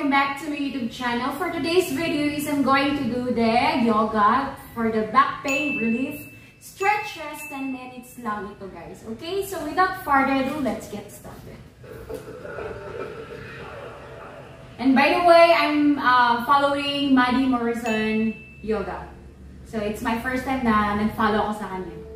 welcome back to my YouTube channel. For today's video is I'm going to do the yoga for the back pain relief. Stretches 10 minutes lang ito guys. Okay, so without further ado, let's get started. And by the way, I'm uh, following Maddie Morrison Yoga. So it's my first time na nag-follow ako sa kanya.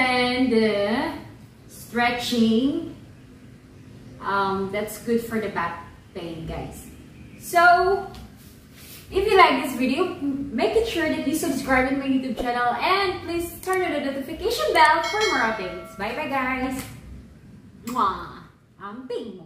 and the stretching. Um, that's good for the back pain, guys. So, if you like this video, make it sure that you subscribe to my YouTube channel and please turn on the notification bell for more updates. Bye-bye, guys! Mwah! Ang ping